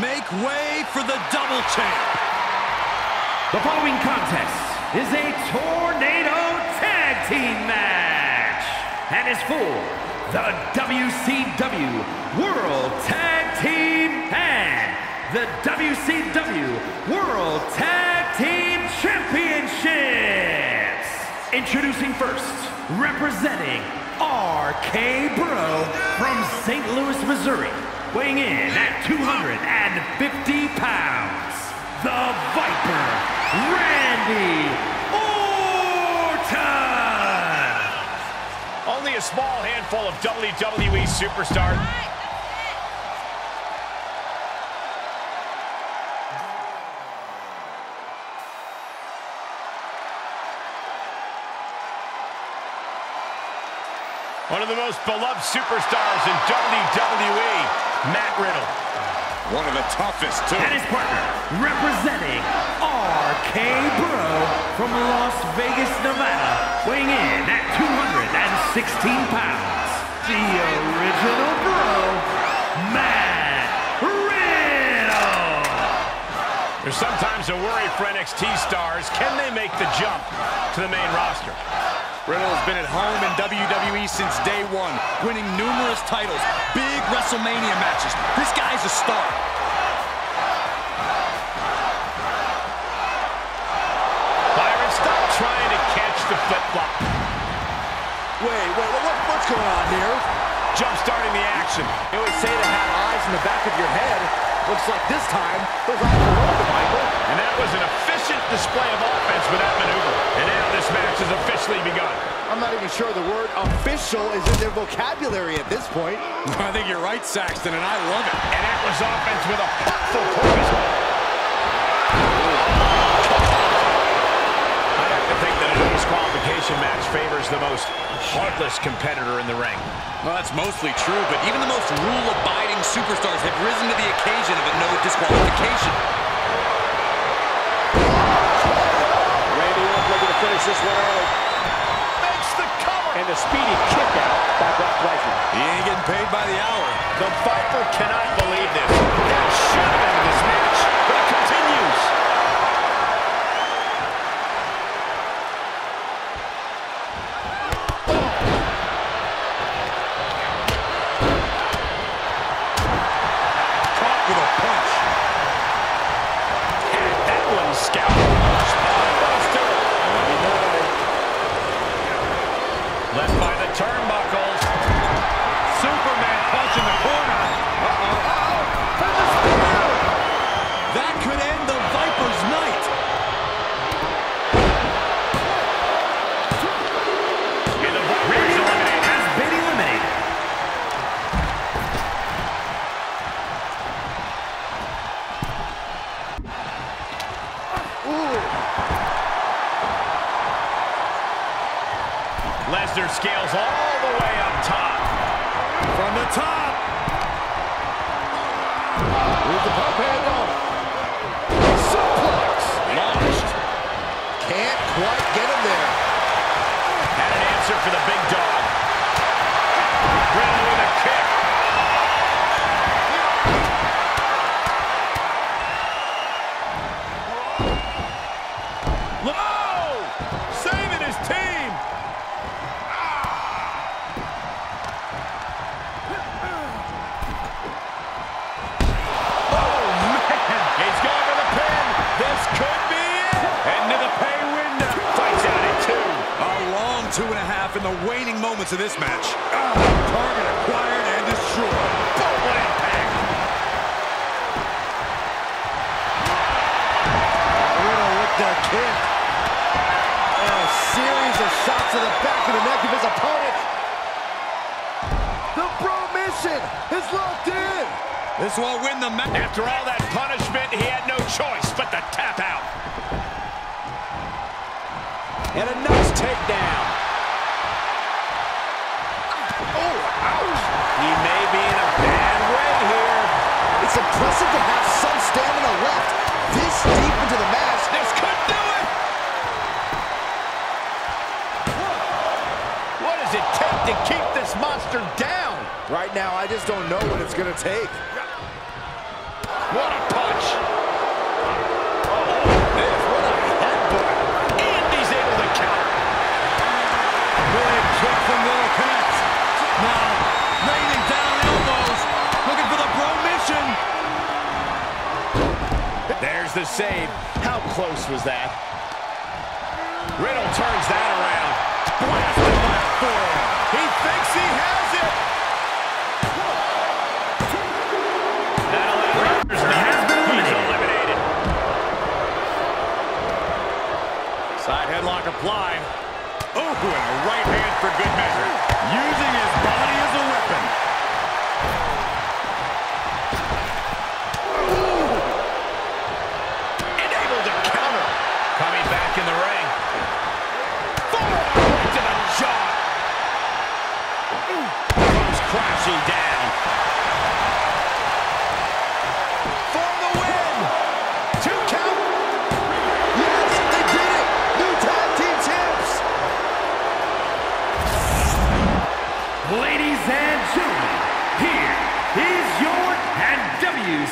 make way for the double champ. The following contest is a Tornado Tag Team match and is for the WCW World Tag Team and the WCW World Tag Team Championships. Introducing first, representing RK Bro from St. Louis, Missouri, weighing in at 250 pounds, the Viper, Randy Orton! Only a small handful of WWE superstars One of the most beloved superstars in WWE, Matt Riddle. One of the toughest, too. And his partner, representing RK Bro from Las Vegas, Nevada, weighing in at 216 pounds, the original Bro, Matt Riddle. There's sometimes a worry for NXT stars. Can they make the jump to the main roster? Riddle has been at home in WWE since day one, winning numerous titles, big WrestleMania matches. This guy's a star. Byron, stop trying to catch the flip-flop. Wait, wait, what, what's going on here? Jump starting the action. It would say to have eyes in the back of your head. Looks like this time, those eyes are the Michael. And that was an efficient display of offense with that maneuver. And now this match has officially begun. I'm not even sure the word official is in their vocabulary at this point. I think you're right, Saxton, and I love it. And that was offense with a powerful poison. I have to think that a disqualification match favors the most heartless competitor in the ring. Well, that's mostly true, but even the most rule-abiding superstars have risen to the occasion of a no disqualification. Randy Orton looking to finish this one early. Makes the cover. And a speedy kick out by Brock Lesnar. He ain't getting paid by the hour. The Viper cannot believe this. Lesnar scales all the way up top. From the top. With the pump handle. Suplex. Launched. Can't quite get him there. Had an answer for the big This could be it! Into the pay window. Fights out at two. A long two and a half in the waning moments of this match. Ah, target acquired This will win the match. After all that punishment, he had no choice but to tap out. And a nice takedown. Oh, ouch. He may be in a bad way here. It's impressive to have some stamina left this deep into the match. This could do it. What does it take to keep this monster down? Right now, I just don't know what it's going to take. What a punch. Oh, Miz, what a headbutt. And he's able to counter. Big kick from Little Connect. Now, raining down elbows. Looking for the bro mission. There's the save. How close was that? Riddle turns that around. Blasted by. He thinks he has headlock. Oh, and a right hand for good measure. Using his body as a weapon. Ooh. And able to counter. Coming back in the ring. Forearm right to the jaw. Ooh. Comes crashing down.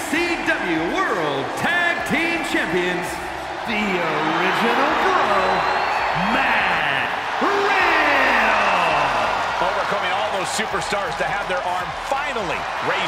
WCW World Tag Team Champions, the original bro, Matt Riddle. Overcoming all those superstars to have their arm finally raised.